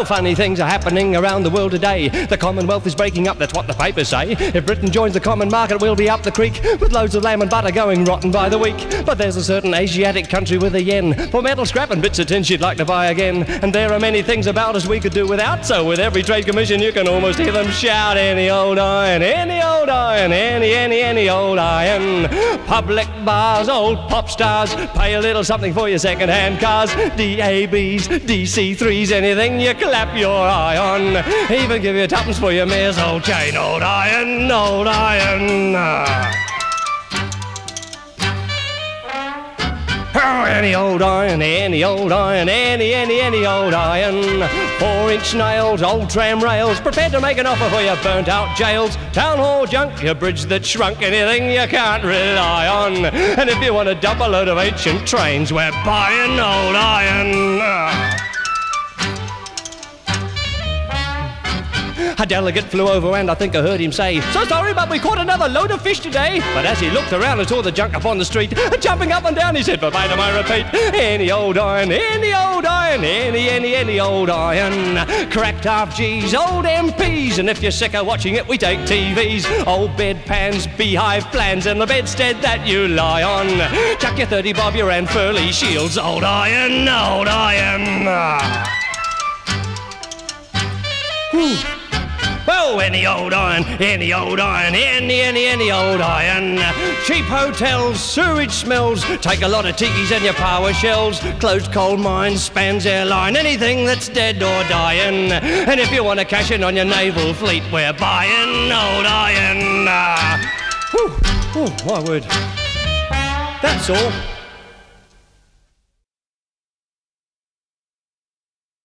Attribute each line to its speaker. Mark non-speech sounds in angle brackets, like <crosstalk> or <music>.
Speaker 1: Well, funny things are happening around the world today. The Commonwealth is breaking up, that's what the papers say. If Britain joins the common market, we'll be up the creek with loads of lamb and butter going rotten by the week. But there's a certain Asiatic country with a yen for metal scrap and bits of tin she'd like to buy again. And there are many things about us we could do without. So with every trade commission, you can almost hear them shout, any old iron, any old iron, any, any, any old iron. Public bars, old pop stars, pay a little something for your second-hand cars. DABs, DC3s, anything you clap your eye on. Even give you tuppence for your mayor's old chain, old iron, old iron. Any old iron, any old iron, any, any, any old iron. Four inch nails, old tram rails, prepared to make an offer for your burnt out jails. Town hall junk, your bridge that shrunk, anything you can't rely on. And if you want a double load of ancient trains, we're buying old iron. A delegate flew over and I think I heard him say, So sorry, but we caught another load of fish today. But as he looked around and saw the junk up on the street, <laughs> jumping up and down, he said, Verbatim, I repeat, any old iron, any old iron, any, any, any old iron. Cracked half G's, old MPs, and if you're sick of watching it, we take TVs. Old bedpans, beehive plans, and the bedstead that you lie on. Chuck your 30 bob, your Ranfurly shields, old iron, old iron. Oh, any old iron, any old iron, any, any, any old iron. Cheap hotels, sewage smells, take a lot of tikis and your paua shells. Closed coal mines, SPANZ airline, anything that's dead or dying. And if you want to cash in on your naval fleet, we're buying old iron. Ah. Whew. Oh, my word. That's all.